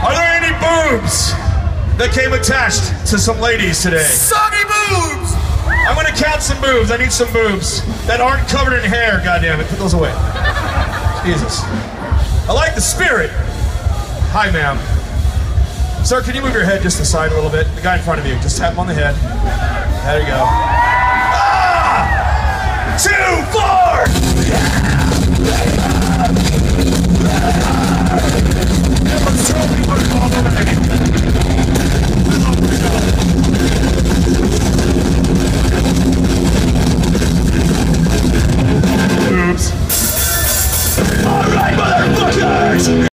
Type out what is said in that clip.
Are there any boobs that came attached to some ladies today? Soggy boobs! I'm gonna count some boobs. I need some boobs that aren't covered in hair. God damn it, put those away. Jesus. I like the spirit. Hi, ma'am. Sir, can you move your head just aside a little bit? The guy in front of you, just tap him on the head. There you go. Motherfuckers!